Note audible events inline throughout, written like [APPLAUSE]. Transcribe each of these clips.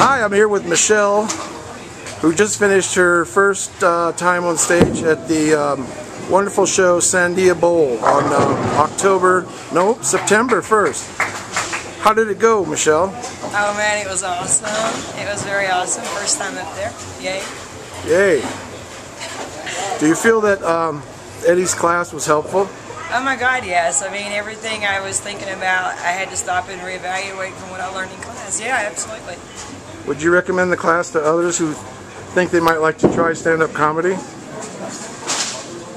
Hi, I'm here with Michelle, who just finished her first uh, time on stage at the um, wonderful show Sandia Bowl on uh, October, no, September 1st. How did it go, Michelle? Oh man, it was awesome. It was very awesome. First time up there. Yay. Yay. Do you feel that um, Eddie's class was helpful? Oh my God, yes. I mean, everything I was thinking about, I had to stop and reevaluate from what I learned in class. Yeah, absolutely. Would you recommend the class to others who think they might like to try stand-up comedy?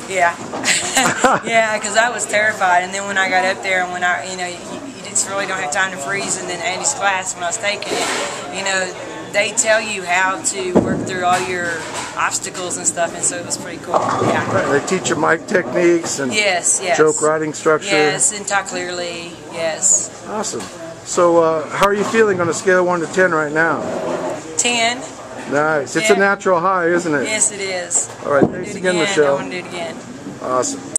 Yeah. [LAUGHS] yeah, because I was terrified. And then when I got up there and when I, you know, you, you just really don't have time to freeze. And then Andy's class, when I was taking it, you know, they tell you how to work through all your obstacles and stuff, and so it was pretty cool. Yeah. Right, they teach you mic techniques and yes, yes. joke writing structure. Yes, and talk clearly. Yes. Awesome. So, uh, how are you feeling on a scale of 1 to 10 right now? 10. Nice. It's a natural high, isn't it? Yes, it is. All right. Thanks again, again, Michelle. I want to do it again. Awesome.